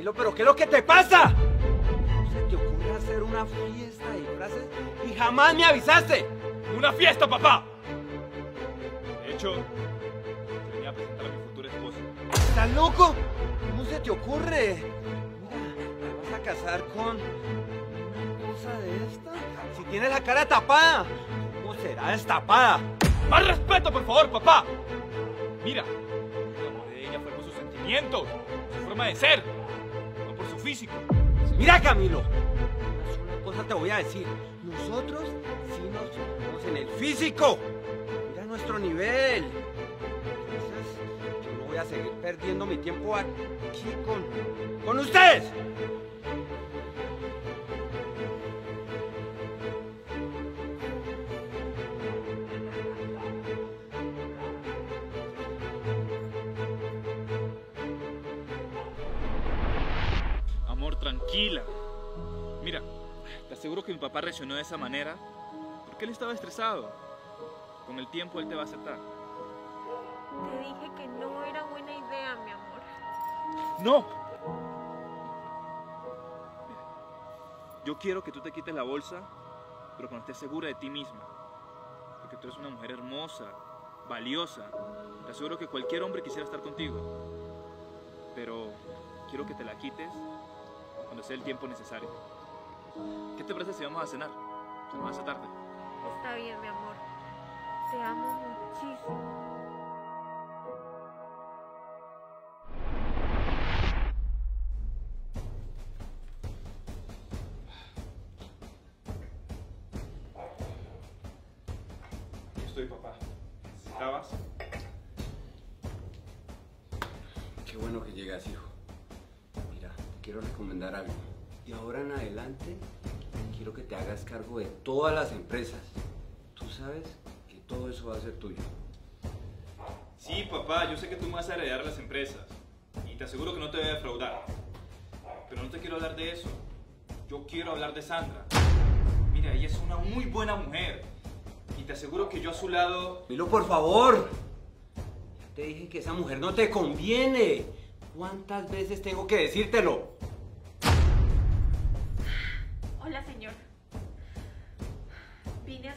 Camilo, ¿pero qué es lo que te pasa? ¿Cómo se te ocurre hacer una fiesta de disfraces y jamás me avisaste? ¡Una fiesta, papá! De hecho, venía a presentar a mi futura esposa. ¿Estás loco? ¿Cómo se te ocurre? Mira, ¿te vas a casar con una cosa de esta? Si tienes la cara tapada, ¿cómo será destapada? ¡Más respeto, por favor, papá! Mira, el amor de ella fue por sus sentimientos, su forma de ser, no físico. Mira, Camilo, una cosa te voy a decir. Nosotros sí nos fijamos en el físico. Mira nuestro nivel. Yo no voy a seguir perdiendo mi tiempo aquí con, con ustedes. Tranquila. Mira, te aseguro que mi papá reaccionó de esa manera porque él estaba estresado. Con el tiempo él te va a aceptar. Te dije que no era buena idea, mi amor. ¡No! Mira, Yo quiero que tú te quites la bolsa, pero cuando estés segura de ti misma. Porque tú eres una mujer hermosa, valiosa. Te aseguro que cualquier hombre quisiera estar contigo. Pero quiero que te la quites cuando sea el tiempo necesario. ¿Qué te parece si vamos a cenar? Más tarde. Está bien, mi amor. Te amo muchísimo. Aquí estoy, papá. ¿Necesitabas? Qué bueno que llegas, hijo. Quiero recomendar algo. De ahora en adelante, quiero que te hagas cargo de todas las empresas. Tú sabes que todo eso va a ser tuyo. Sí, papá, yo sé que tú me vas a heredar las empresas. Y te aseguro que no te voy a defraudar. Pero no te quiero hablar de eso. Yo quiero hablar de Sandra. Mira, ella es una muy buena mujer. Y te aseguro que yo a su lado... Milo, por favor. Ya te dije que esa mujer no te conviene. ¿Cuántas veces tengo que decírtelo?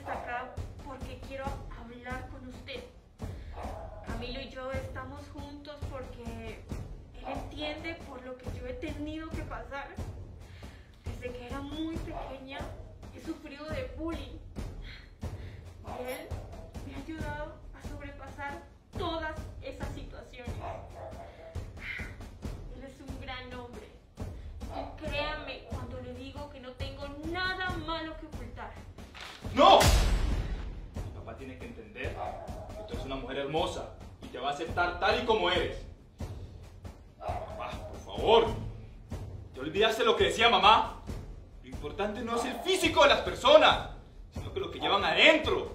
Hasta acá porque quiero hablar con usted. Camilo y yo estamos juntos porque él entiende por lo que yo he tenido que pasar. Desde que era muy pequeña he sufrido de bullying. Una mujer hermosa y te va a aceptar tal y como eres. Papá, por favor. ¿Te olvidaste lo que decía mamá? Lo importante no es el físico de las personas, sino que lo que llevan adentro,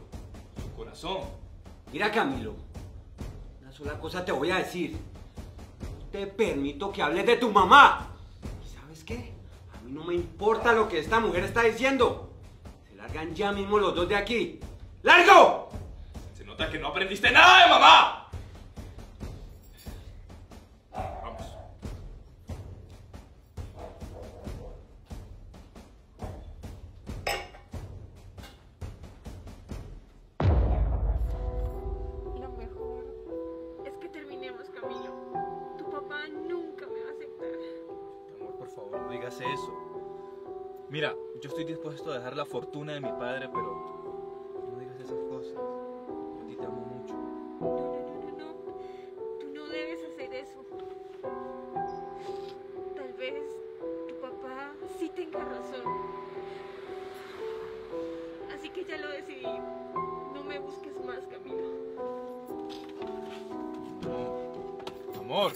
su corazón. Mira, Camilo. Una sola cosa te voy a decir. No te permito que hables de tu mamá. ¿Y sabes qué? A mí no me importa lo que esta mujer está diciendo. Se largan ya mismo los dos de aquí. ¡Largo! Nota que no aprendiste nada de mamá. Vamos. Lo mejor es que terminemos, Camilo. Tu papá nunca me va a aceptar. Amor, por favor, no digas eso. Mira, yo estoy dispuesto a dejar la fortuna de mi padre, pero eso. Tal vez tu papá sí tenga razón. Así que ya lo decidí. No me busques más, Camilo. Amor.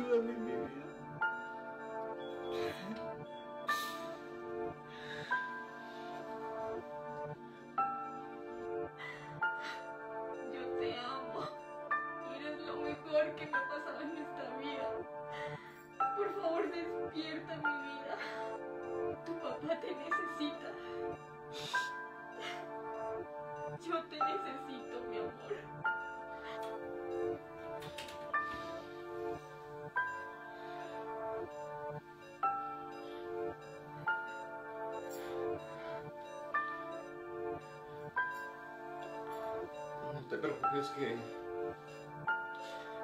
Ayúdame en preocupes que,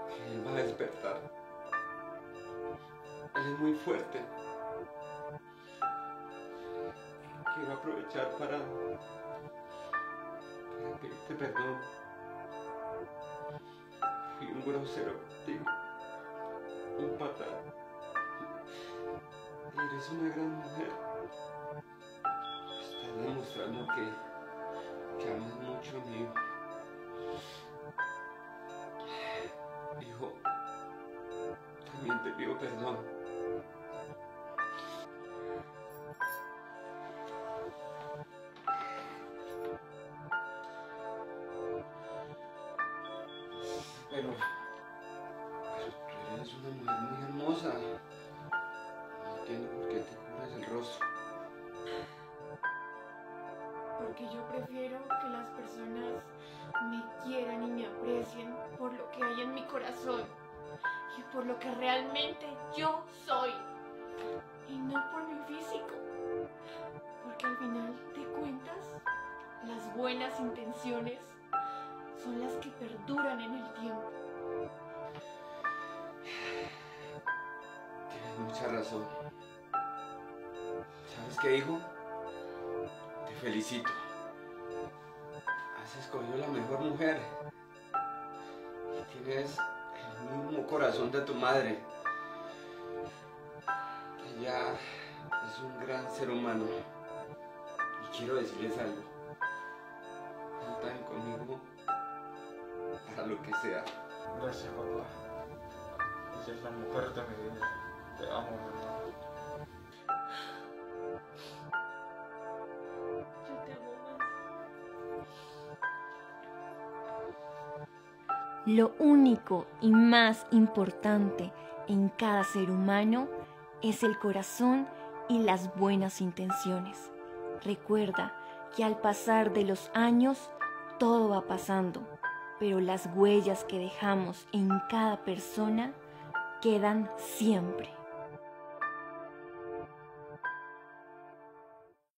que él va a despertar. Él es muy fuerte. Quiero aprovechar para, para pedirte perdón. Fui un grosero contigo, un patán. Eres una gran mujer. Estás demostrando que, amas mucho a mi hijo. También te pido perdón. Pero, pero tú eres una mujer muy hermosa. No entiendo por qué te cubres el rostro. Porque yo prefiero que las personas me quieran y me aprecien por lo que hay en mi corazón y por lo que realmente yo soy y no por mi físico. Porque al final de cuentas, las buenas intenciones son las que perduran en el tiempo. Tienes mucha razón. ¿Sabes qué, hijo? Te felicito. Has escogido la mejor mujer. Y tienes el mismo corazón de tu madre. Ella es un gran ser humano. Y quiero decirles algo. Cuentan conmigo para lo que sea. Gracias, papá. Ella es la mujer de mi vida. Te amo, amor. Lo único y más importante en cada ser humano es el corazón y las buenas intenciones. Recuerda que al pasar de los años todo va pasando, pero las huellas que dejamos en cada persona quedan siempre.